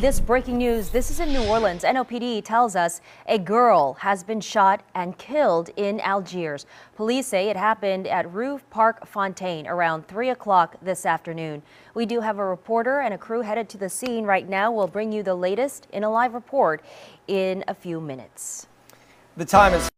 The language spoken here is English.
This breaking news, this is in New Orleans. NOPD tells us a girl has been shot and killed in Algiers. Police say it happened at Rue Parc Fontaine around 3 o'clock this afternoon. We do have a reporter and a crew headed to the scene right now. We'll bring you the latest in a live report in a few minutes. The time is